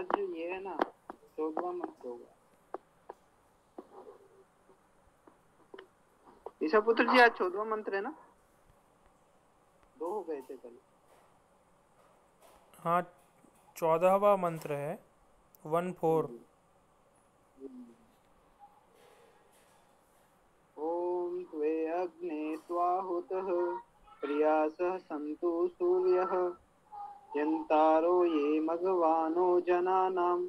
आज जो ये है ना चौदवा मंत्र होगा ईशा पुत्र जी आज चौदवा मंत्र है ना दो हो गए थे कल हाँ चौदहवा मंत्र है वन फोर। ॐ त्वे अग्ने स्वाहुतः प्रियासः सन्तु सूर्यः। यन्तारो ये मघवानो जनानाम्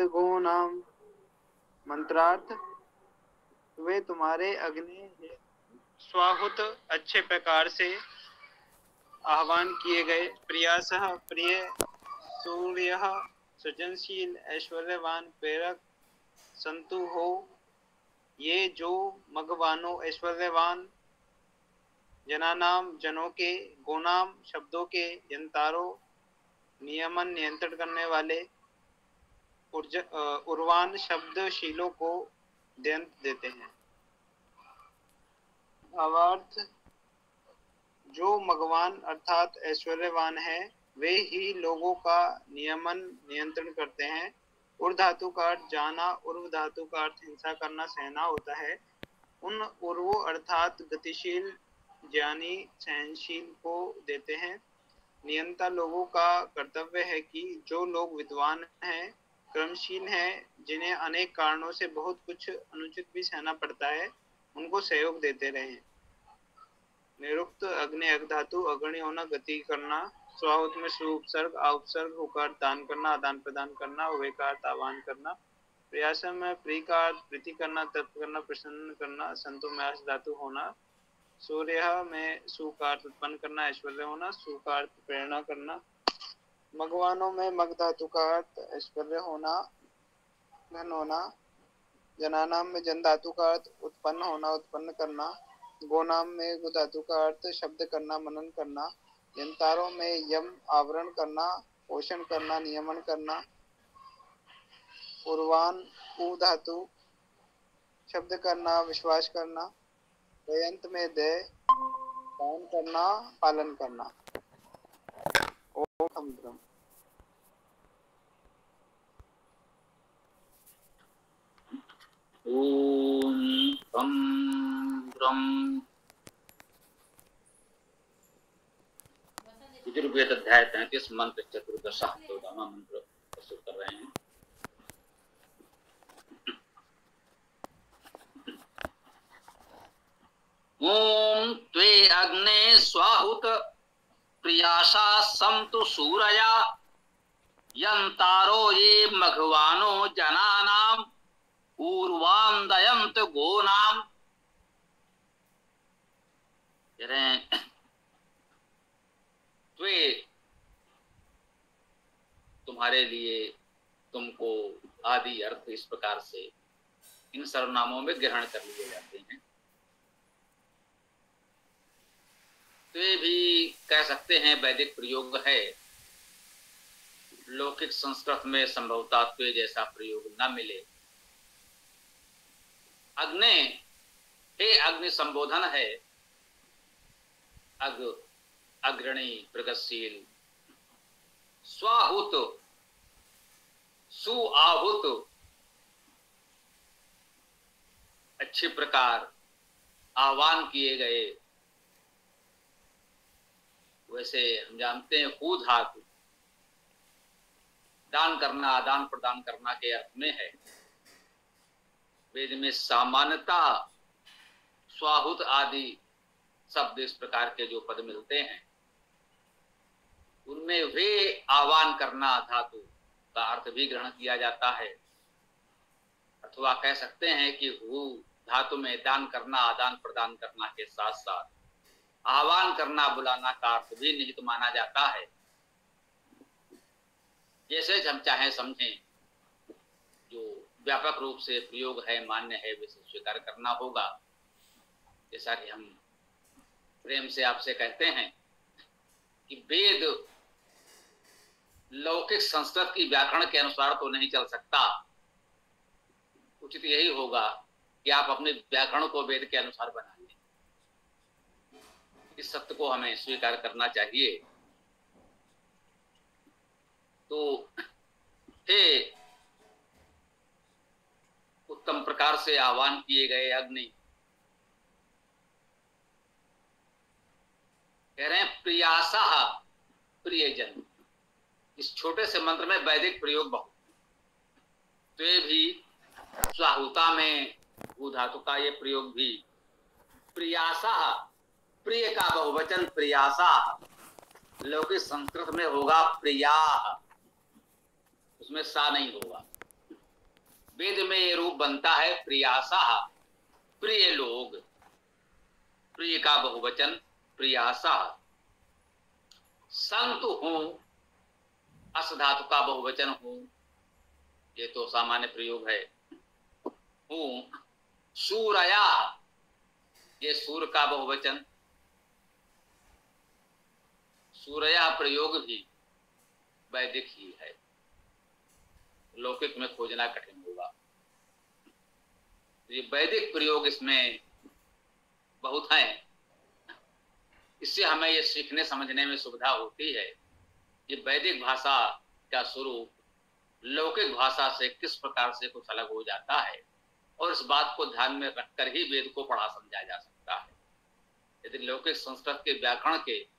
गोनाम मंत्रार्थ, वे तुम्हारे अग्नि स्वाहुत अच्छे प्रकार से आह्वान किए गए। प्रयास, प्रिय सूर्य, सृजनशील, ऐश्वर्यवान, प्रेरक, संतु हो। ये जो मगवानो ऐश्वर्यवान जनानाम, जनों के, गोनाम, शब्दों के, यंतारो, नियमन नियंत्रण करने वाले उर्वान शब्द शीलों को दंत देते हैं। भावार्थ जो मगवान अर्थात ऐश्वर्यवान है, वे ही लोगों का नियमन नियंत्रण करते हैं। उर् धातु का अर्थ जाना, उर्व धातु का अर्थ हिंसा करना, सहना होता है। उन उर्वो अर्थात गतिशील ज्ञानी सहनशील को देते हैं। नियंता लोगों का कर्तव्य है कि जो लोग विद्वान हैं, क्रमशील हैं, जिन्हें अनेक कारणों से बहुत कुछ अनुचित भी सहना पड़ता है, उनको सहयोग देते रहे। निरुक्त अग्नि अग्धातु अग्नि होना, गति करना, स्वाहुत में सुपसर्ग उपसर्ग होकर, दान करना, आदान प्रदान करना वेकार आह्वान करना, प्रयास में प्री का प्रीति करना तत्व करना, प्रसन्न करना, संतो में धातु होना सूर्य, में सुकार्थ उत्पन्न करना, ऐश्वर्य होना, सुकार्थ प्रेरणा करना। मगवानों में मग धातु का अर्थ ऐश्वर्य होना, धन होना। जनानाम में जन धातु का अर्थ उत्पन्न होना, उत्पन्न करना। गोनाम में गु धातु का अर्थ शब्द करना, मनन करना। यंतारों में यम, आवरण करना, पोषण करना, नियमन करना। पूर्वान धातु शब्द करना, विश्वास करना। प्रयंत में दे पालन करना पालन करना ओम यजुर्वेद अध्याय तैतीस मंत्र चतुर्दश मंत्र प्रस्तुत कर रहे हैं त्वे अग्ने स्वाहुत प्रियाशा संतु सूरया। यंतारो ये मघवानो जनानाम पूर्वांदयंत गोनाम त्वे, तुम्हारे लिए तुमको आदि अर्थ इस प्रकार से इन सर्वनामों में ग्रहण कर लिए जाते हैं। ये भी कह सकते हैं वैदिक प्रयोग है। लौकिक संस्कृत में संभवता जैसा प्रयोग न मिले। अग्नि, हे अग्नि संबोधन है। अग, अग्रणी, प्रगतिशील। स्वाहुत, सुआहुत। अच्छे प्रकार आह्वान किए गए। वैसे हम जानते हैं हु धातु दान करना, आदान प्रदान करना के अर्थ में है। वेद में सामान्यता, स्वाहुत आदि शब्द इस प्रकार के जो पद मिलते हैं, उनमें वे आह्वान करना धातु का अर्थ भी ग्रहण किया जाता है। अथवा कह सकते हैं कि हु धातु में दान करना, आदान प्रदान करना के साथ साथ आह्वान करना, बुलाना का अर्थ भी निहित माना जाता है। जैसे हम चाहे समझें, जो व्यापक रूप से प्रयोग है, मान्य है, वैसे स्वीकार करना होगा। जैसा कि हम प्रेम से आपसे कहते हैं कि वेद लौकिक संस्कृत की व्याकरण के अनुसार तो नहीं चल सकता। उचित यही होगा कि आप अपने व्याकरण को वेद के अनुसार बना लें इस सत्य को हमें स्वीकार करना चाहिए। तो हे, उत्तम प्रकार से आह्वान किए गए अग्नि। कह रहे हैं, प्रियासा प्रियजन। इस छोटे से मंत्र में वैदिक प्रयोग बहुत। तो भी स्वाहुता में भू धातु का ये प्रयोग भी। प्रियासा प्रिय का बहुवचन प्रियासा। लौकिक संस्कृत में होगा प्रिया। उसमें सा नहीं होगा। वेद में ये रूप बनता है प्रियासा। प्रिय लोग। प्रिय का बहुवचन प्रियासा। संत हूँ अस धातु का बहुवचन हूँ। ये तो सामान्य प्रयोग है। हूँ, सूरया। ये सूर का बहुवचन। सूरया प्रयोग भी वैदिक ही है। लौकिक में खोजना कठिन होगा। ये वैदिक प्रयोग इसमें बहुत है। इससे हमें ये सीखने समझने में सुविधा होती है कि वैदिक भाषा का स्वरूप लौकिक भाषा से किस प्रकार से कुछ अलग हो जाता है और इस बात को ध्यान में रखकर ही वेद को पढ़ा समझा जा सकता है। यदि लौकिक संस्कृत के व्याकरण के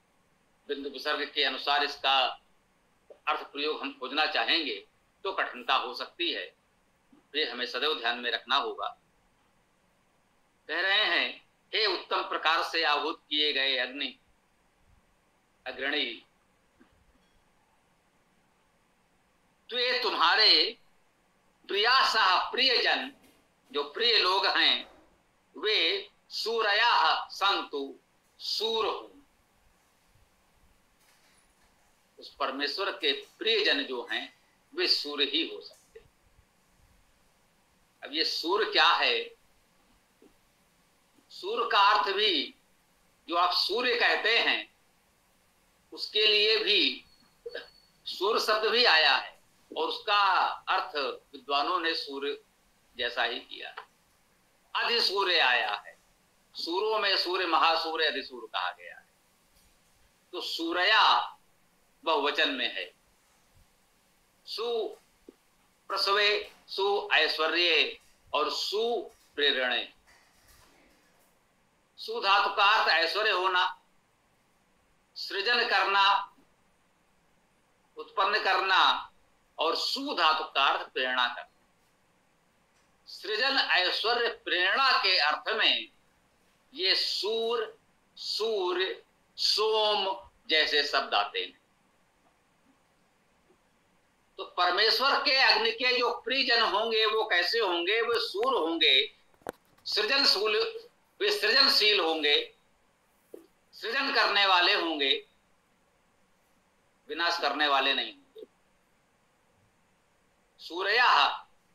बिंदु विसर्ग के अनुसार इसका अर्थ प्रयोग हम खोजना चाहेंगे तो कठिनता हो सकती है। ये हमें सदैव ध्यान में रखना होगा। कह रहे हैं, हे उत्तम प्रकार से आहूत किए गए अग्नि, अग्रणी तो ये तुम्हारे प्रियासा प्रियजन, जो प्रिय लोग हैं, वे सूरया संतु, सूर हो। उस परमेश्वर के प्रियजन जो हैं, वे सूर्य ही हो सकते अब ये सूर्य क्या है? सूर्य का अर्थ भी, जो आप सूर्य कहते हैं, उसके लिए भी सूर्य शब्द भी आया है, और उसका अर्थ विद्वानों ने सूर्य जैसा ही किया। अधिसूर्य आया है। सूर्यों में सूर्य महासूर्य अधिसूर्य कहा गया है। तो सूर्या बहुवचन में है। सु प्रसवे, सु ऐश्वर्य और सु प्रेरणे। सुधातु का अर्थ ऐश्वर्य होना, सृजन करना, उत्पन्न करना और सुधातु का अर्थ प्रेरणा करना। सृजन ऐश्वर्य प्रेरणा के अर्थ में ये सूर, सूर्य, सोम जैसे शब्द आते हैं। तो परमेश्वर के अग्नि के जो प्रियजन होंगे, वो कैसे होंगे? वो सूर होंगे, सृजनशील, वे सृजनशील होंगे, सृजन करने वाले होंगे, विनाश करने वाले नहीं होंगे। सूर्या,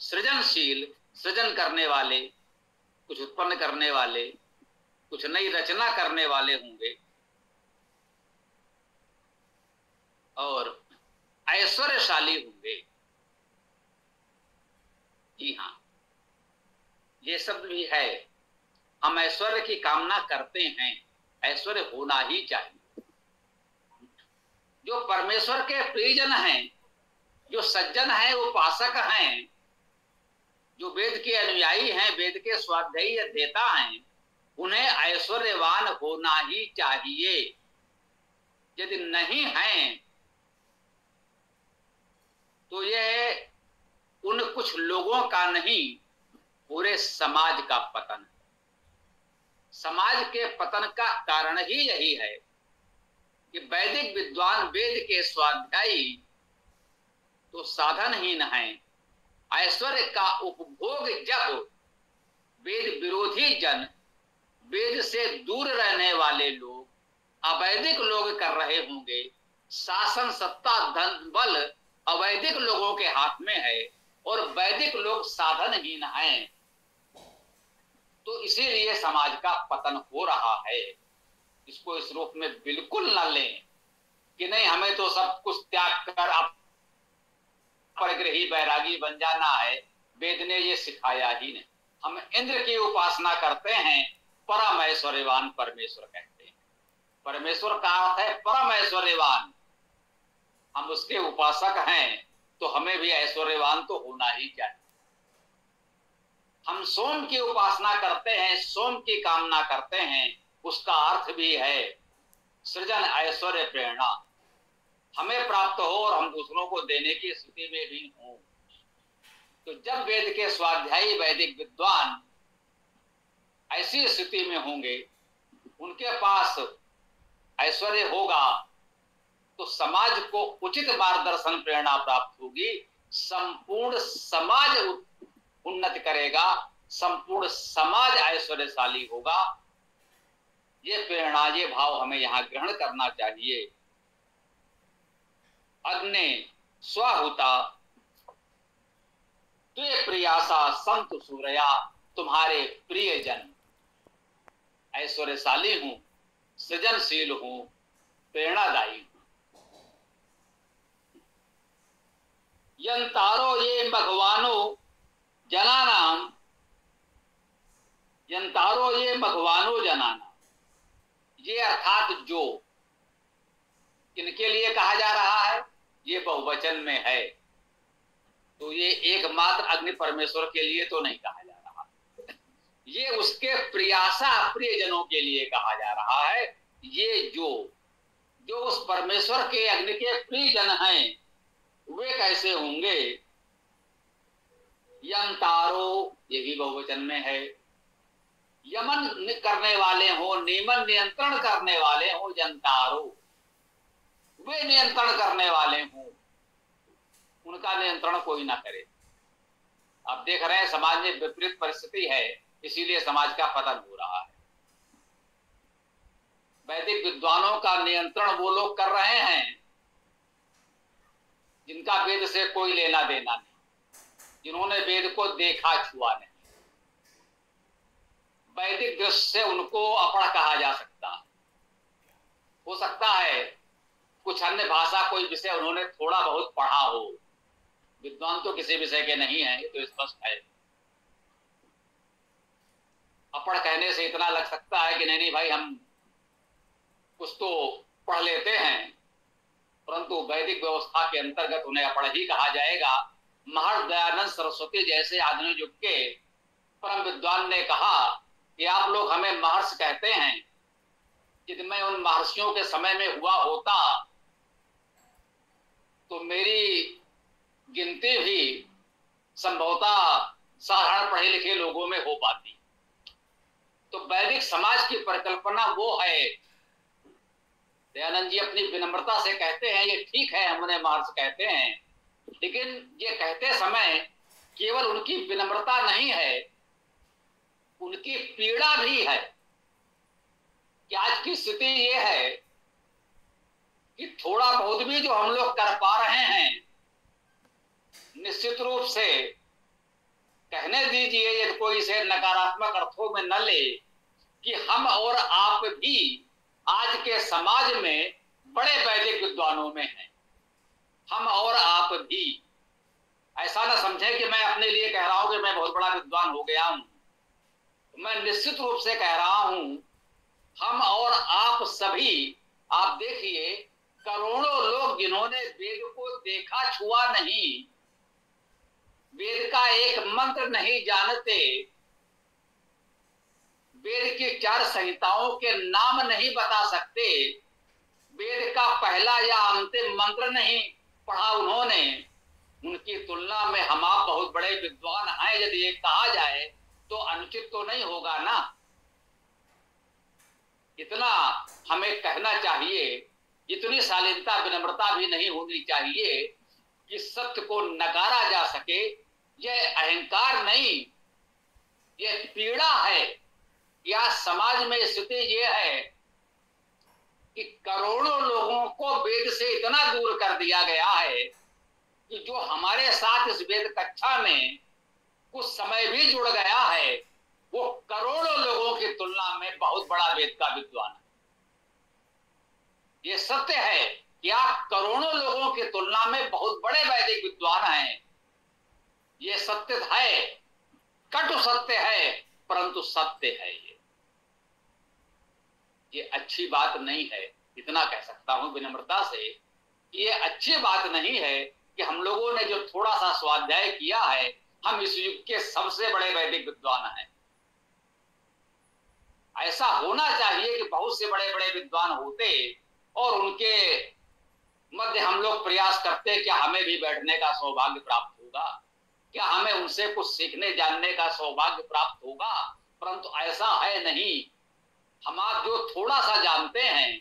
सृजनशील, सृजन करने वाले, कुछ उत्पन्न करने वाले, कुछ नई रचना करने वाले होंगे। और ऐश्वर्यशाली होंगे। जी हाँ ये शब्द भी है। हम ऐश्वर्य की कामना करते हैं, ऐश्वर्य होना ही चाहिए। जो परमेश्वर के प्रियजन हैं, जो सज्जन हैं, उपासक हैं, जो वेद के अनुयायी हैं, वेद के स्वाध्यायी देता हैं, उन्हें ऐश्वर्यवान होना ही चाहिए। यदि नहीं हैं तो यह उन कुछ लोगों का नहीं, पूरे समाज का पतन। समाज के पतन का कारण ही यही है कि वैदिक विद्वान वेद के स्वाध्यायी तो साधनहीन है। ऐश्वर्य का उपभोग जब वेद विरोधी जन, वेद से दूर रहने वाले लोग अवैधिक लोग कर रहे होंगे, शासन सत्ता धन बल अवैधिक लोगों के हाथ में है और वैदिक लोग साधनहीन हैं। तो इसीलिए समाज का पतन हो रहा है। इसको इस रूप में बिल्कुल न लें कि नहीं, हमें तो सब कुछ त्याग कर आप परिग्रही बैरागी बन जाना है। वेद ने ये सिखाया ही नहीं। हम इंद्र की उपासना करते हैं परम ऐश्वर्यवान परमेश्वर कहते हैं। परमेश्वर का अर्थ है परम ऐश्वर्यवान हम उसके उपासक हैं तो हमें भी ऐश्वर्यवान तो होना ही चाहिए। हम सोम की उपासना करते हैं, सोम की कामना करते हैं, उसका अर्थ भी है, सृजन ऐश्वर्य प्रेरणा। हमें प्राप्त हो और हम दूसरों को देने की स्थिति में भी हो। तो जब वेद के स्वाध्यायी वैदिक विद्वान ऐसी स्थिति में होंगे, उनके पास ऐश्वर्य होगा तो समाज को उचित मार्गदर्शन प्रेरणा प्राप्त होगी। संपूर्ण समाज उन्नत करेगा, संपूर्ण समाज ऐश्वर्यशाली होगा। ये प्रेरणा, ये भाव हमें यहाँ ग्रहण करना चाहिए। अग्नि स्वाहुता, तुए प्रियासा संत सूर्या, तुम्हारे प्रियजन। ऐश्वर्यशाली हूँ, सृजनशील हूँ, प्रेरणादायी यंतारो ये भगवानो जनानाम। यंतारो ये भगवानो जनाना ये अर्थात जो। इनके लिए कहा जा रहा है? ये बहुवचन में है। तो ये एकमात्र अग्नि परमेश्वर के लिए तो नहीं कहा जा रहा। ये उसके प्रियासा प्रियजनों के लिए कहा जा रहा है। ये जो जो उस परमेश्वर के अग्नि के प्रियजन हैं वे कैसे होंगे? यम तारो, ये भी बहुवचन में है। यमन करने वाले हो, नियमन नियंत्रण करने वाले हो जनतारो वे नियंत्रण करने वाले हो, उनका नियंत्रण कोई ना करे। अब देख रहे हैं, समाज में विपरीत परिस्थिति है, इसीलिए समाज का पतन हो रहा है। वैदिक विद्वानों का नियंत्रण वो लोग कर रहे हैं जिनका वेद से कोई लेना देना नहीं। जिन्होंने वेद को देखा छुआ नहीं। वैदिक दृष्टि से उनको अपड़ कहा जा सकता। हो सकता है कुछ अन्य भाषा कोई विषय उन्होंने थोड़ा बहुत पढ़ा हो। विद्वान तो किसी विषय के नहीं है तो स्पष्ट है। अपड़ कहने से इतना लग सकता है कि नहीं नहीं भाई, हम कुछ तो पढ़ लेते हैं। परंतु वैदिक व्यवस्था के अंतर्गत उन्हें अपढ़ ही कहा जाएगा। महर्ष दयानंद सरस्वती जैसे आधुनिक युग के परम विद्वान ने कहा कि आप लोग हमें महर्ष कहते हैं। यदि मैं उन महर्षियों के समय में हुआ होता तो मेरी गिनती भी संभवतः साधारण पढ़े लिखे लोगों में हो पाती। तो वैदिक समाज की परिकल्पना वो है दयानंद जी अपनी विनम्रता से कहते हैं, ये ठीक है हम उन्हें महर्ष कहते हैं। लेकिन ये कहते समय केवल उनकी विनम्रता नहीं है, उनकी पीड़ा भी है। कि आज की स्थिति ये है कि थोड़ा बहुत भी जो हम लोग कर पा रहे हैं, निश्चित रूप से कहने दीजिए, यदि कोई इसे नकारात्मक अर्थों में न ले कि हम और आप भी आज के समाज में बड़े वैदिक विद्वानों में हैं। हम और आप भी। ऐसा ना समझे कि मैं अपने लिए कह रहा हूँ कि मैं बहुत बड़ा विद्वान हो गया हूँ। मैं निश्चित रूप से कह रहा हूँ, हम और आप सभी, आप देखिए, करोड़ों लोग जिन्होंने वेद को देखा छुआ नहीं, वेद का एक मंत्र नहीं जानते वेद की चार संहिताओं के नाम नहीं बता सकते। वेद का पहला या अंतिम मंत्र नहीं पढ़ा उन्होंने। उनकी तुलना में हम आप बहुत बड़े विद्वान हैं, यदि ये कहा जाए तो अनुचित तो नहीं होगा ना। इतना हमें कहना चाहिए, इतनी शालीनता, विनम्रता भी नहीं होनी चाहिए कि सत्य को नकारा जा सके। यह अहंकार नहीं, यह पीड़ा है। या समाज में स्थिति यह है कि करोड़ों लोगों को वेद से इतना दूर कर दिया गया है कि जो हमारे साथ इस वेद कक्षा में कुछ समय भी जुड़ गया है, वो करोड़ों लोगों की तुलना में बहुत बड़ा वेद का विद्वान है। ये सत्य है कि आप करोड़ों लोगों की तुलना में बहुत बड़े वैदिक विद्वान हैं। ये सत्य है, कटु सत्य है, परंतु सत्य है ये। ये अच्छी बात नहीं है, इतना कह सकता हूँ विनम्रता से। ये अच्छी बात नहीं है कि हम लोगों ने जो थोड़ा सा स्वाध्याय किया है, हम इस युग के सबसे बड़े वैदिक विद्वान हैं। ऐसा होना चाहिए कि बहुत से बड़े बड़े विद्वान होते और उनके मध्य हम लोग प्रयास करते क्या हमें भी बैठने का सौभाग्य प्राप्त होगा क्या हमें उनसे कुछ सीखने, जानने का सौभाग्य प्राप्त होगा। परंतु ऐसा है नहीं हम आप जो थोड़ा सा जानते हैं,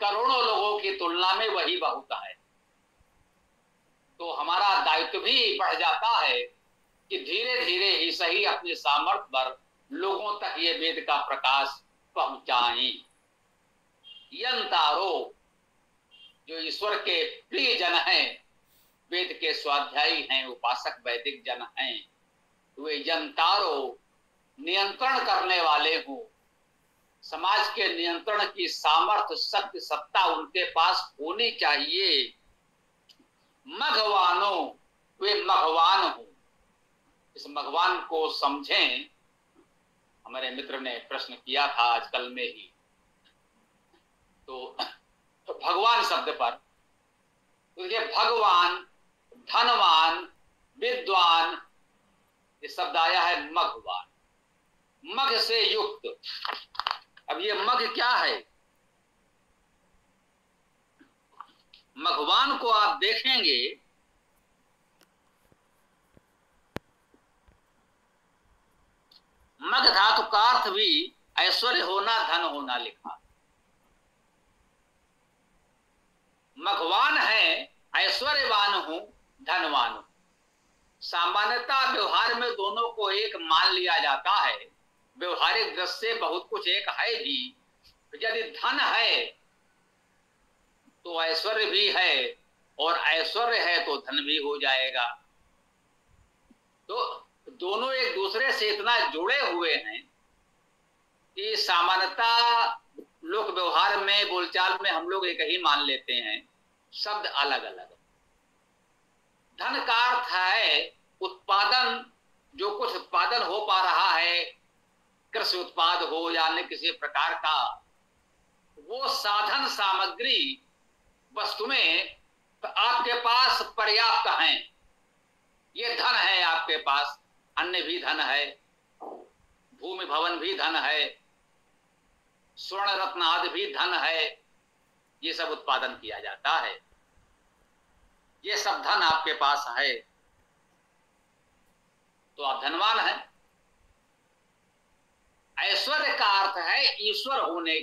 करोड़ों लोगों की तुलना में वही बहुत है। तो हमारा दायित्व भी बढ़ जाता है कि धीरे धीरे ही सही अपने सामर्थ्य पर लोगों तक ये वेद का प्रकाश पहुँचाए। यंतारो, जो ईश्वर के प्रिय जन हैं, वेद के स्वाध्यायी हैं, उपासक वैदिक जन हैं, वे यंतारो नियंत्रण करने वाले हो। समाज के नियंत्रण की सामर्थ्य शक्ति सत्ता उनके पास होनी चाहिए। मघवानो वे मघवान हो। इस मघवान को समझें। हमारे मित्र ने प्रश्न किया था आजकल में ही। तो, तो भगवान शब्द पर तो ये भगवान धनवान विद्वान ये शब्द आया है मघवान। मघ से युक्त। अब ये मघ क्या है? मघवान को आप देखेंगे। मग धातु का अर्थ भी ऐश्वर्य होना, धन होना लिखा। मघवान है, ऐश्वर्यवान हूँ, धनवान हूँ। सामान्यता व्यवहार में दोनों को एक मान लिया जाता है। व्यवहारिक दृष्टि से बहुत कुछ एक है भी। यदि धन है तो ऐश्वर्य भी है, और ऐश्वर्य है तो धन भी हो जाएगा। तो दोनों एक दूसरे से इतना जुड़े हुए हैं कि सामान्यता लोक व्यवहार में, बोलचाल में हम लोग एक ही मान लेते हैं, शब्द अलग अलग धन का अर्थ है उत्पादन, जो कुछ उत्पादन हो पा रहा है कृषि उत्पाद हो या अन्य किसी प्रकार का, वो साधन सामग्री वस्तुएँ तो आपके पास पर्याप्त हैं। ये धन है आपके पास, अन्य भी धन है, भूमि भवन भी धन है, स्वर्ण रत्न आदि भी धन है, ये सब उत्पादन किया जाता है। ये सब धन आपके पास है। तो आप धनवान हैं। ऐश्वर्य का अर्थ है ईश्वर होने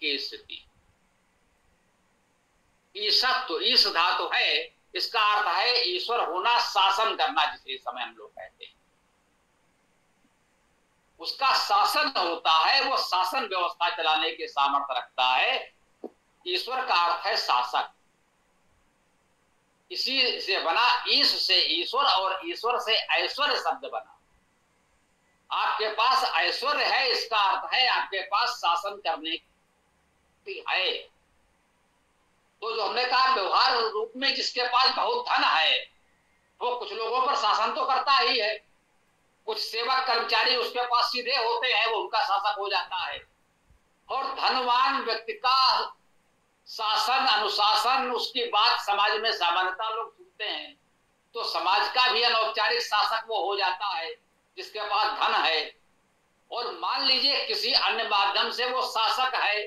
की स्थिति। ईसत्व ईश धातु है, इसका अर्थ है ईश्वर होना शासन करना, जिसे समय हम लोग कहते हैं। उसका शासन होता है, वो शासन व्यवस्था चलाने के सामर्थ्य रखता है। ईश्वर का अर्थ है शासक। इसी से बना ईश से ईश्वर और ईश्वर से ऐश्वर्य शब्द बना। आपके पास ऐश्वर्य है, इसका अर्थ है आपके पास शासन करने की है। तो जो हमने कहा व्यवहार रूप में जिसके पास बहुत धन है, वो कुछ लोगों पर शासन तो करता ही है। कुछ सेवक कर्मचारी उसके पास सीधे होते हैं, वो उनका शासक हो जाता है। और धनवान व्यक्ति का शासन, अनुशासन, उसकी बात समाज में सामान्यता लोग सुनते हैं। तो समाज का भी अनौपचारिक शासक वो हो जाता है। जिसके पास धन है। और मान लीजिए किसी अन्य माध्यम से वो शासक है।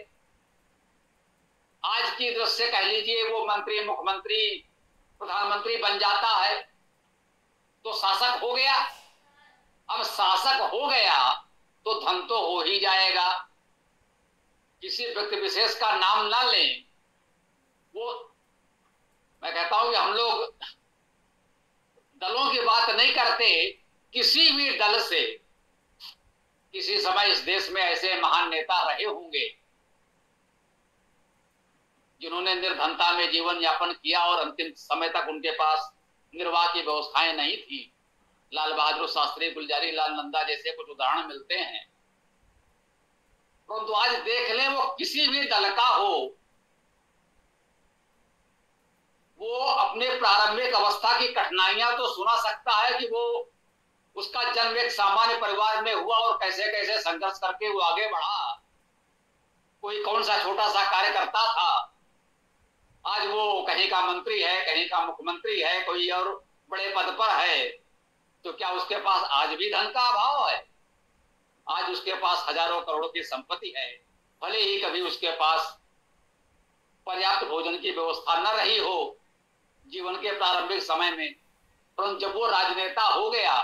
आज की दृष्टि कह लीजिए वो मंत्री, मुख्यमंत्री, प्रधानमंत्री बन जाता है तो शासक हो गया। अब शासक हो गया तो धन तो हो ही जाएगा। किसी व्यक्ति विशेष का नाम ना लें। वो, मैं कहता हूँ कि हम लोग दलों की बात नहीं करते। किसी भी दल से किसी समय इस देश में ऐसे महान नेता रहे होंगे जिन्होंने निर्धनता में जीवन यापन किया और अंतिम समय तक उनके पास निर्वाह की व्यवस्थाएँ नहीं थी। लाल बहादुर शास्त्री, गुलजारी लाल नंदा जैसे कुछ उदाहरण मिलते हैं। परंतु तो आज देख ले, वो किसी भी दल का हो, वो अपने प्रारंभिक अवस्था की कठिनाइयाँ तो सुना सकता है कि वो उसका जन्म एक सामान्य परिवार में हुआ और कैसे कैसे संघर्ष करके वो आगे बढ़ा। कोई कौन सा छोटा सा कार्यकर्ता था? आज वो कहीं का मंत्री है, कहीं का मुख्यमंत्री है, कोई और बड़े पद पर है तो क्या उसके पास आज भी धन का अभाव है? आज उसके पास हज़ारों करोड़ों की संपत्ति है। भले ही कभी उसके पास पर्याप्त भोजन की व्यवस्था न रही हो, जीवन के प्रारंभिक समय में, परंतु जब वो राजनेता हो गया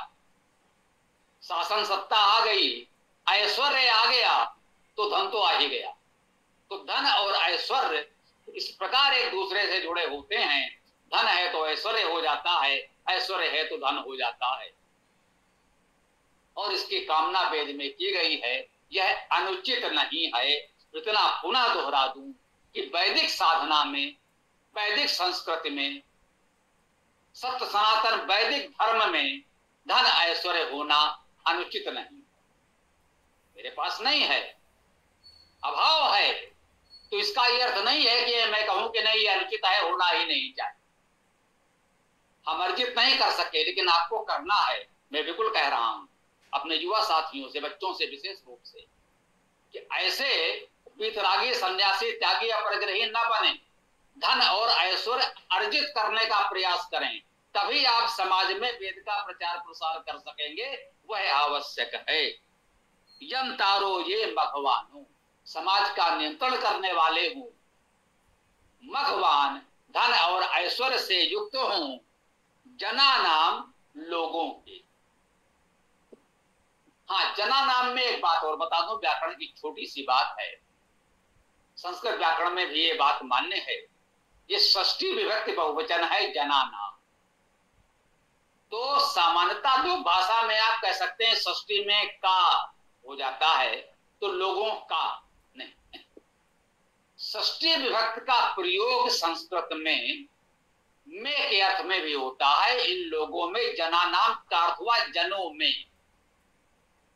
शासन सत्ता आ गई, ऐश्वर्य आ गया तो धन तो आ ही गया। तो धन और ऐश्वर्य इस प्रकार एक दूसरे से जुड़े होते हैं। धन है तो ऐश्वर्य हो जाता है, ऐश्वर्य है तो धन हो जाता है। और इसकी कामना वेद में की गई है, यह अनुचित नहीं है। इतना पुनः दोहरा दूँ कि वैदिक साधना में, वैदिक संस्कृति में सत्य सनातन वैदिक धर्म में धन ऐश्वर्य होना अनुचित नहीं। मेरे पास नहीं है, अभाव है। तो इसका ये अर्थ नहीं है कि मैं कहूँ कि नहीं, ये अनुचित है, होना ही नहीं चाहिए। हम अर्जित नहीं कर सके, लेकिन आपको करना है। मैं बिल्कुल कह रहा हूँ, अपने युवा साथियों से, बच्चों से, विशेष रूप से, कि ऐसे वितरागी सन्यासी त्यागी अपरग्रही न बने। धन और ऐश्वर्य अर्जित करने का प्रयास करें। तभी आप समाज में वेद का प्रचार प्रसार कर सकेंगे। वह आवश्यक है। यम तारो ये मघवान, समाज का नियंत्रण करने वाले हूँ। मघवान, धन और ऐश्वर्य से युक्त हूँ। जना नाम लोगों के। हाँ जना नाम में एक बात और बता दो। व्याकरण की छोटी सी बात है। संस्कृत व्याकरण में भी ये बात मान्य है। ये ष्टी विभक्ति बहुवचन है जना नाम। तो सामान्यता जो भाषा में आप कह सकते हैं ष्टी में का हो जाता है तो लोगों का नहीं। विभक्त का प्रयोग संस्कृत में में के अर्थ में भी होता है, इन लोगों में जना नाम का अर्थ हुआ जनों में।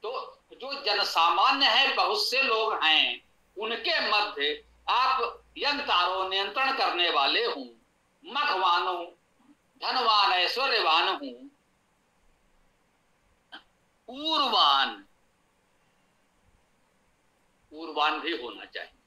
तो जो जन सामान्य है, बहुत से लोग हैं, उनके मध्य आप यंतारो नियंत्रण करने वाले हूँ मखवानो धनवान ऐश्वर्यवान हूँ पूर्वान। पूर्वान भी होना चाहिए।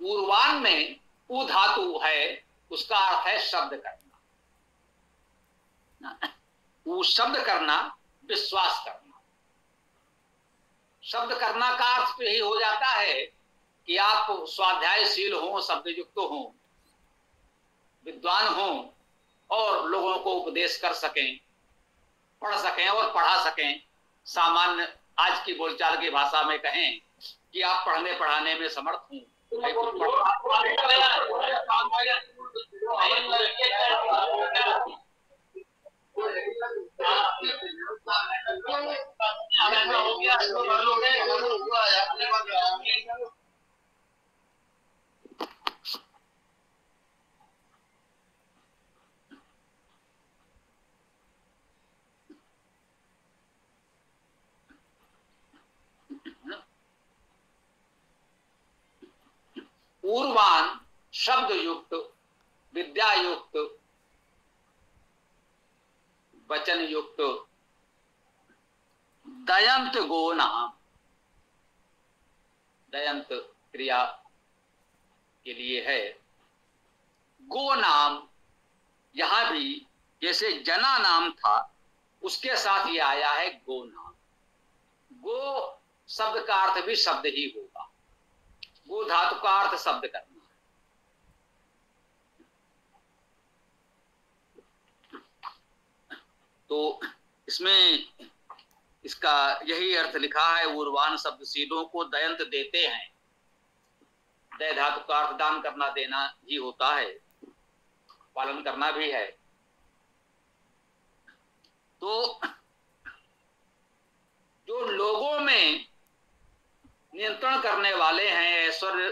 पूर्वान में उ धातु है, उसका अर्थ है शब्द करना। वो शब्द करना, विश्वास करना। शब्द करना का अर्थ यही हो जाता है कि आप स्वाध्यायशील हो शब्द युक्त हो, विद्वान हो और लोगों को उपदेश कर सकें, पढ़ सकें और पढ़ा सकें। सामान्य आज की बोलचाल की भाषा में कहें कि आप पढ़ने, पढ़ाने में समर्थ हूँ। पूर्वान शब्द युक्त विद्या युक्त वचन युक्त दयंत गो नाम। दयंत क्रिया के लिए है। गो नाम, यहाँ भी जैसे जना नाम था, उसके साथ ये आया है गो नाम। गो शब्द का अर्थ भी शब्द ही होगा। गो धातु का अर्थ शब्द करना। तो इसमें इसका यही अर्थ लिखा है उर्वान शब्दशीलों को दयंत देते हैं। दय धातु का अर्थ दान करना देना ही होता है, पालन करना भी है। तो जो लोगों में नियंत्रण करने वाले हैं, ऐश्वर्यवान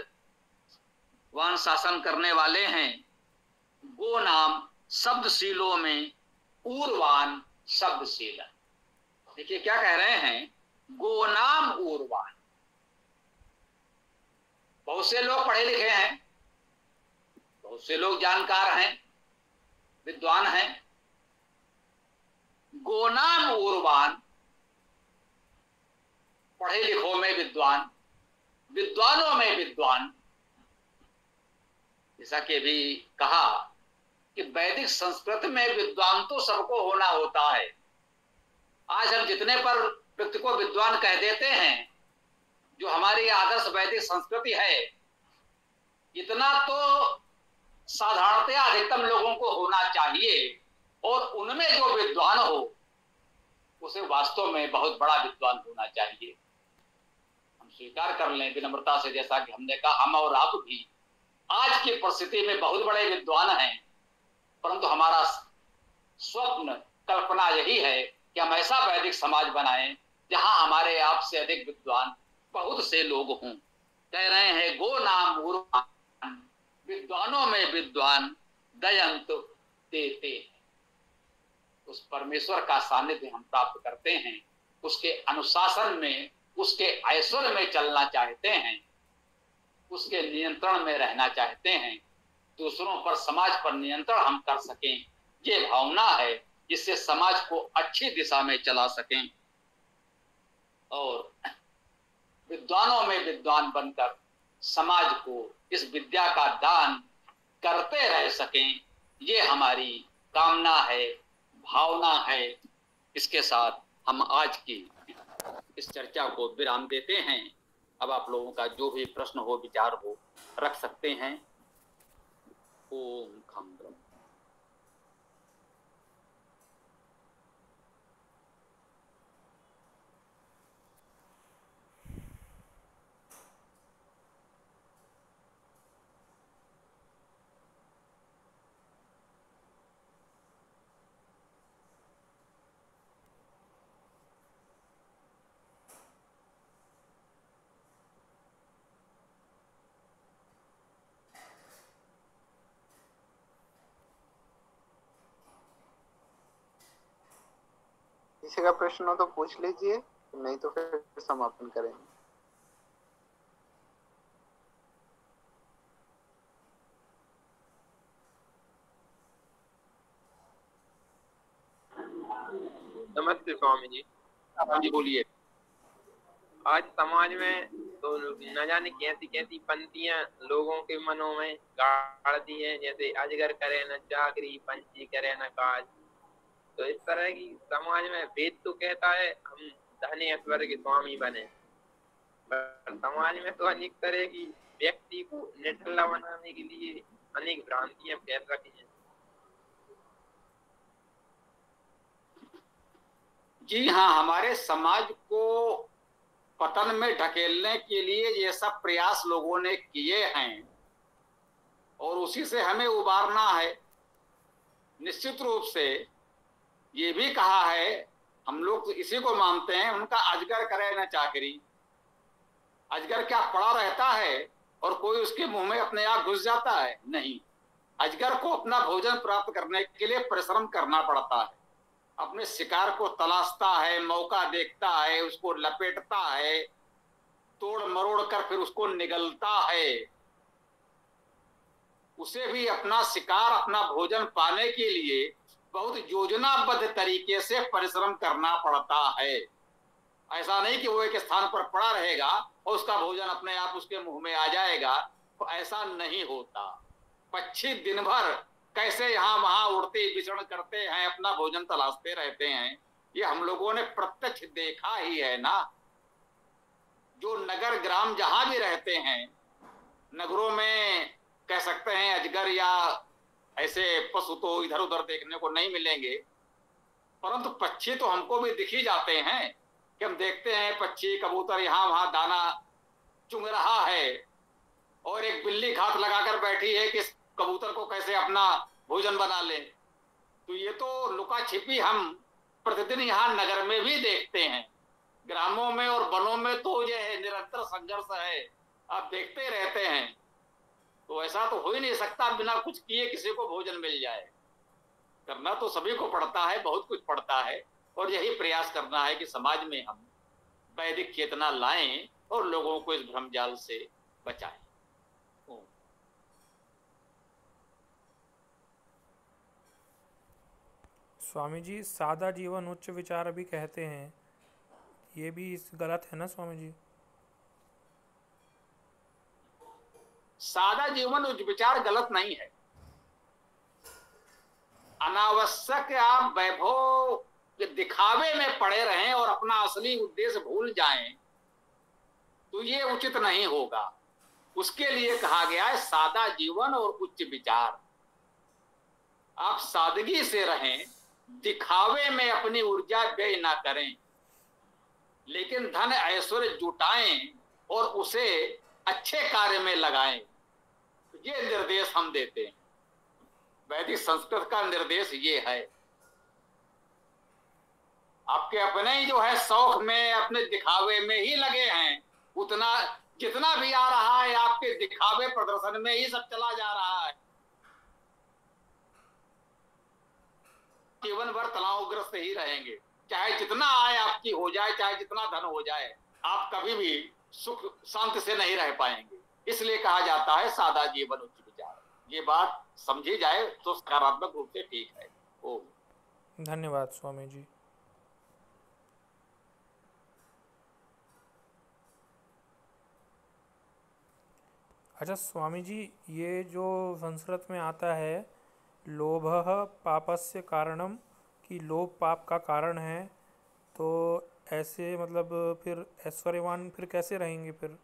शासन करने वाले हैं, वो नाम शब्दशीलों में उर्वान शब्दशील देखिए, क्या कह रहे हैं? गोनाम उर्वान बहुत से लोग पढ़े लिखे हैं, बहुत से लोग जानकार हैं, विद्वान हैं। गोनाम उर्वान पढ़े लिखों में विद्वान, विद्वानों में विद्वान। जैसा कि भी कहा कि वैदिक संस्कृत में विद्वान तो सबको होना होता है। आज हम जितने पर व्यक्ति को विद्वान कह देते हैं, जो हमारी आदर्श वैदिक संस्कृति है, इतना तो साधारणतया अधिकतम लोगों को होना चाहिए, और उनमें जो विद्वान हो, उसे वास्तव में बहुत बड़ा विद्वान होना चाहिए। हम स्वीकार कर लें विनम्रता से, जैसा कि हमने कहा, हम और आप भी आज की परिस्थिति में बहुत बड़े विद्वान हैं, परंतु हमारा स्वप्न, कल्पना यही है कि हम ऐसा वैदिक समाज बनाएँ जहाँ हमारे आप से अधिक विद्वान बहुत से लोग हों। कह रहे हैं, गो नाम विद्वानों में विद्वान दयंत देते उस परमेश्वर का सानिध्य हम प्राप्त करते हैं, उसके अनुशासन में, उसके ऐश्वर्य में चलना चाहते हैं, उसके नियंत्रण में रहना चाहते हैं। दूसरों पर समाज पर नियंत्रण हम कर सकें, ये भावना है जिससे समाज को अच्छी दिशा में चला सकें। और विद्वानों में विद्वान बनकर समाज को इस विद्या का दान करते रह सकें, ये हमारी कामना है, भावना है। इसके साथ हम आज की इस चर्चा को विराम देते हैं। अब आप लोगों का जो भी प्रश्न हो, विचार हो, रख सकते हैं। ओम खम ब्रह्म किसी का प्रश्न हो तो पूछ लीजिए, नहीं तो फिर समापन करेंगे। नमस्ते स्वामी जी जी बोलिए। आज समाज में तो न जाने कैसी कैसी पंक्तियाँ लोगों के मनों में गाड़ दी है, जैसे अजगर करे न चाकरी, पंछी करे न काज। तो इस तरह की समाज में वेद तो कहता है, हम धन ऐश्वर्य के स्वामी बने। समाज में तो अनेक तरह की व्यक्ति को निठल्ला बनाने के लिए अनेक भ्रांतियाँ फैल रखी हैं। जी हाँ हमारे समाज को पतन में ढकेलने के लिए ये सब प्रयास लोगों ने किए हैं और उसी से हमें उबारना है। निश्चित रूप से ये भी कहा है, हम लोग तो इसी को मानते हैं, उनका अजगर करे ना चाकरी। अजगर क्या पड़ा रहता है और कोई उसके मुँह में अपने आप घुस जाता है? नहीं। अजगर को अपना भोजन प्राप्त करने के लिए परिश्रम करना पड़ता है। अपने शिकार को तलाशता है, मौका देखता है, उसको लपेटता है, तोड़ मरोड़ कर फिर उसको निगलता है। उसे भी अपना शिकार, अपना भोजन पाने के लिए बहुत योजनाबद्ध तरीके से परिश्रम करना पड़ता है। ऐसा नहीं कि वो एक स्थान पर पड़ा रहेगा और उसका भोजन अपने आप उसके मुँह में आ जाएगा। तो ऐसा नहीं होता। पक्षी दिन भर कैसे यहाँ वहाँ उड़ते, विचरण करते हैं, अपना भोजन तलाशते रहते हैं, ये हम लोगों ने प्रत्यक्ष देखा ही है ना। जो नगर ग्राम जहाँ भी रहते हैं, नगरों में कह सकते हैं अजगर या ऐसे पशु तो इधर उधर देखने को नहीं मिलेंगे। परंतु पक्षी तो हमको भी दिख ही जाते हैं कि हम देखते हैं पक्षी, कबूतर यहाँ वहाँ दाना चुंग रहा है और एक बिल्ली घात लगाकर बैठी है कि कबूतर को कैसे अपना भोजन बना ले। तो ये तो लुका छिपी हम प्रतिदिन यहाँ नगर में भी देखते हैं। ग्रामों में और वनों में तो ये निरंतर संघर्ष है। आप देखते रहते हैं। तो ऐसा तो हो ही नहीं सकता बिना कुछ किए किसी को भोजन मिल जाए। करना तो सभी को पड़ता है, बहुत कुछ पड़ता है, और यही प्रयास करना है कि समाज में हम वैदिक चेतना लाएँ और लोगों को इस भ्रम जाल से बचाएँ। स्वामी जी सादा जीवन उच्च विचार भी कहते हैं। ये भी गलत है ना स्वामी जी सादा जीवन विचार गलत नहीं है। अनावश्यक आप वैभव के दिखावे में पड़े रहें और अपना असली उद्देश्य भूल जाएँ तो ये उचित नहीं होगा। उसके लिए कहा गया है, सादा जीवन और उच्च विचार। आप सादगी से रहें, दिखावे में अपनी ऊर्जा व्यय ना करें, लेकिन धन ऐश्वर्य जुटाएँ और उसे अच्छे कार्य में लगाएँ। ये निर्देश हम देते हैं। वैदिक संस्कृत का निर्देश ये है। आपके अपने ही जो है शौक में, अपने दिखावे में ही लगे हैं। उतना, जितना भी आ रहा है, आपके दिखावे प्रदर्शन में ही सब चला जा रहा है। जीवन भर तनावग्रस्त ही रहेंगे। चाहे जितना आय आपकी हो जाए, चाहे जितना धन हो जाए, आप कभी भी सुख, शांति से नहीं रह पाएँगे। इसलिए कहा जाता है सादा जीवन उच्च विचार। ये बात समझी जाए तो सकारात्मक रूप से ठीक है। ओ धन्यवाद स्वामी जी अच्छा स्वामी जी ये जो संस्कृत में आता है, लोभ पापस्य कारणम कि लोभ पाप का कारण है तो ऐसे मतलब फिर ऐश्वर्यवान फिर कैसे रहेंगे फिर?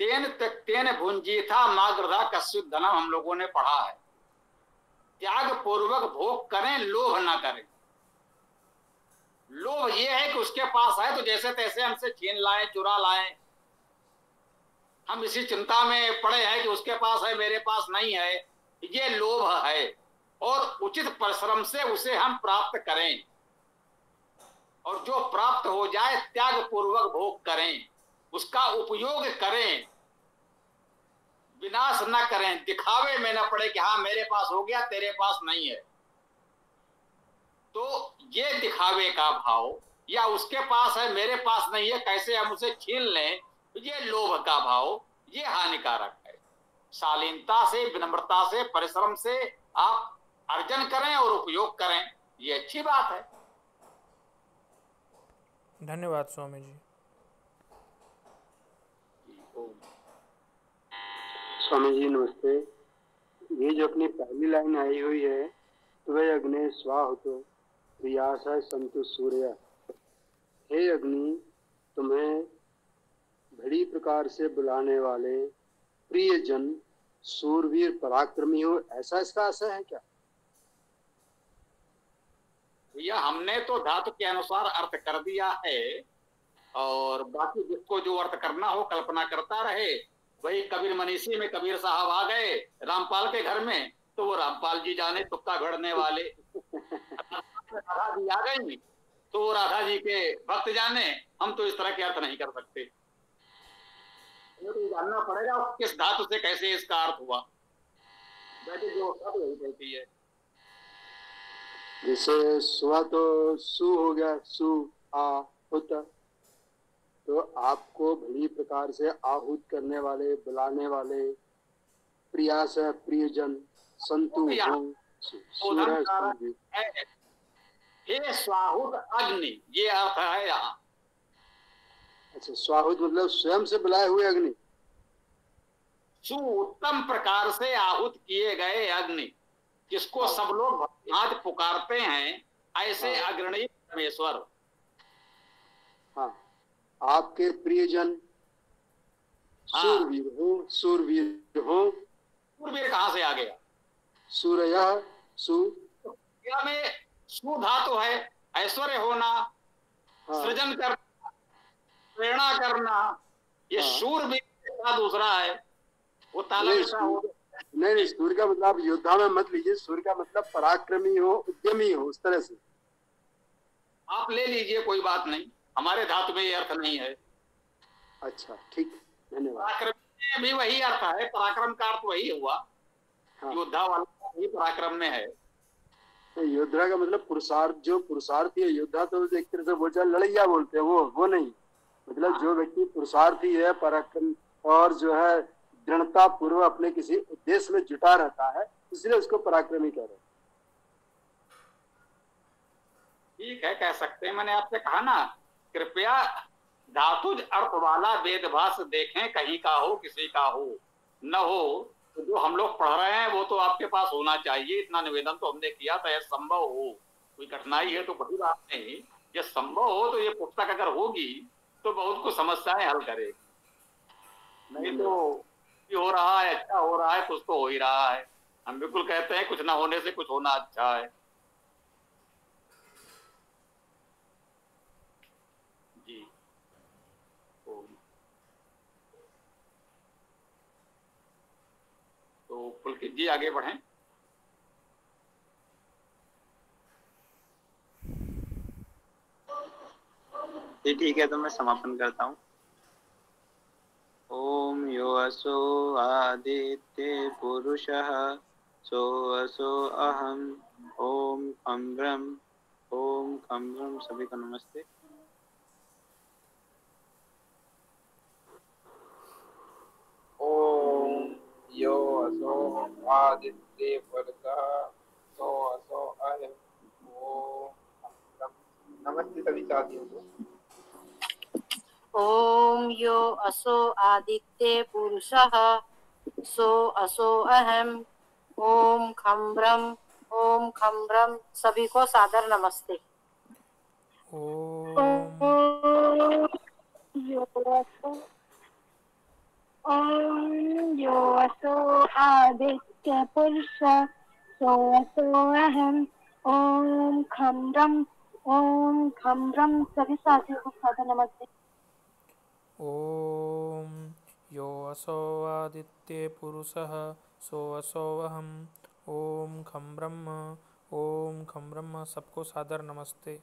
तेन त्यक्तेन भुंजी था माग्रधा कश्यप धनम हम लोगों ने पढ़ा है। त्याग पूर्वक भोग करें, लोभ ना करें। लोभ ये है कि उसके पास है तो जैसे तैसे हमसे छीन लाए, चुरा लाए। हम इसी चिंता में पड़े हैं कि उसके पास है, मेरे पास नहीं है। ये लोभ है और उचित परिश्रम से उसे हम प्राप्त करें। और जो प्राप्त हो जाए त्याग पूर्वक भोग करें। उसका उपयोग करें। विनाश न करें। दिखावे में न पड़े कि हाँ मेरे पास हो गया, तेरे पास नहीं है। तो ये दिखावे का भाव, या उसके पास है, मेरे पास नहीं है, कैसे हम उसे छीन लें? ये लोभ का भाव, ये हानिकारक है। शालीनता से, विनम्रता से, परिश्रम से आप अर्जन करें और उपयोग करें। ये अच्छी बात है। धन्यवाद, स्वामी जी। स्वामी जी, नमस्ते। ये जो अपनी पहली लाइन आई हुई है तो वह अग्नि स्वाहुत प्रयास संतु सूर्य। हे अग्नि, तुम्हें बड़ी प्रकार से बुलाने वाले प्रिय जन सूरवीर पराक्रमी हो, ऐसा इसका आशय है क्या? भैया, हमने तो धातु के अनुसार अर्थ कर दिया है, और बाकी जिसको जो अर्थ करना हो, कल्पना करता रहे। वही कबीर मनीषी में कबीर साहब आ गए रामपाल के घर में तो वो रामपाल जी जाने तुक्का गढ़ने वाले। राधा जी आ गई तो वो राधा जी के भक्त जाने, हम तो इस तरह के अर्थ नहीं कर सकते। तो जानना पड़ेगा किस धातु से कैसे इसका अर्थ हुआ। कहती है। जैसे सुहा तो सु हो गया, सु आ होता तो आपको बड़ी प्रकार से आहूत करने वाले बुलाने वाले प्रयास है प्रियजन संतु हे स्वाहुत अग्नि ये अर्थ है यहाँ। अच्छा स्वाहुत मतलब स्वयं से बुलाए हुए अग्नि? सु उत्तम प्रकार से आहूत किए गए अग्नि। जिसको सब लोग आज पुकारते हैं ऐसे हाँ। अग्रणी परमेश्वर। हाँ। आपके प्रियजन हाँ। सूरवीर हो सूरवीर हो। सूरवीर कहाँ से आ गया? सूर्य सु क्रिया में सु धातु है। ऐश्वर्य होना हाँ, सृजन करना प्रेरणा करना ये हाँ। सूर भी का दूसरा है। वो ताला नहीं, हो नहीं नहीं सूर्य का मतलब योद्धा में मत लीजिए। सूर्य का मतलब पराक्रमी हो उद्यमी हो उस तरह से। आप ले लीजिए कोई बात नहीं। हमारे धातु में ये अर्थ नहीं है। अच्छा ठीक धन्यवाद। पराक्रम में भी वही अर्थ है पराक्रम का अर्थ वही हुआ। हाँ। योद्धा वाला वही पराक्रम में है। तो योद्धा का मतलब पुरुषार्थ जो पुरुषार्थी है योद्धा तो एक तरह से बोलते हैं लड़ैया बोलते हैं वो वो नहीं। मतलब जो व्यक्ति पुरुषार्थी है पराक्रम और जो है दृढ़ता पूर्व अपने किसी उद्देश्य में जुटा रहता है इसलिए उसको पराक्रमी कह रहे हैं। ठीक है कह सकते हैं। मैंने आपसे कहा ना कृपया धातुज अर्थ वाला वेद भाष देखें, कहीं का हो, किसी का हो। न हो तो जो हम लोग पढ़ रहे हैं, वो तो आपके पास होना चाहिए। इतना निवेदन तो हमने किया था, यह संभव हो। कोई कठिनाई है तो बड़ी बात नहीं। ये संभव हो तो ये पुस्तक अगर होगी तो बहुत कुछ समस्याएँ हल करेगी। नहीं तो हो रहा है अच्छा हो रहा है, कुछ तो हो ही रहा है। हम बिल्कुल कहते हैं, कुछ ना होने से कुछ होना अच्छा है। तो पुलकित जी, आगे बढ़ें। ठीक है तो मैं समापन करता हूँ। ओम यो असो आदित्य पुरुषः सो असो अहम, ओम खम ब्रह्म ओम खम ब्रह्म सभी को नमस्ते ओम यो असो आदित्य पुरुषः सो असो अहम ओम नमस्ते सभी साथियों को। ॐ यो असो आदित्ये पुरुषः सो असो अहम। ओम खम ब्रह्म ओम खम ब्रह्म सभी को सादर नमस्ते। ओम यो असो। ॐ यो असो आदित्य पुरुष सो असो अहम खम ब्रह्म ॐ ब्रह्म सभी साथियों को सादर नमस्ते। ओम यो असो आदित्ये पुरुषः, सो असो अहम, ओम खम ब्रह्म ओम खम ब्रह्म सबको सादर नमस्ते।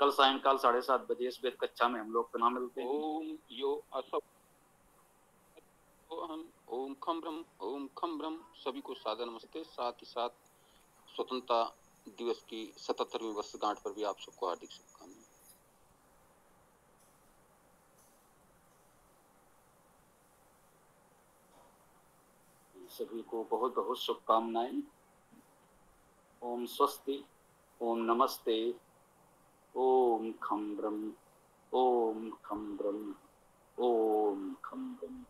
कल सायंकाल साढ़े सात बजे इस वेद कक्षा में हम लोग पुनः मिलते हैं। ओम यो असो हम ओम खम ब्रह्म ओम खम ब्रह्म सभी को सादर नमस्ते। साथ ही साथ स्वतंत्रता दिवस की सतहत्तरवीं वर्षगांठ पर भी आप सबको हार्दिक शुभकामनाएँ। सभी को बहुत बहुत शुभकामनाएँ। ओम स्वस्ति ओम नमस्ते। ओम खम ब्रह्म ओम खम ब्रह्म ओम खम ब्रह्म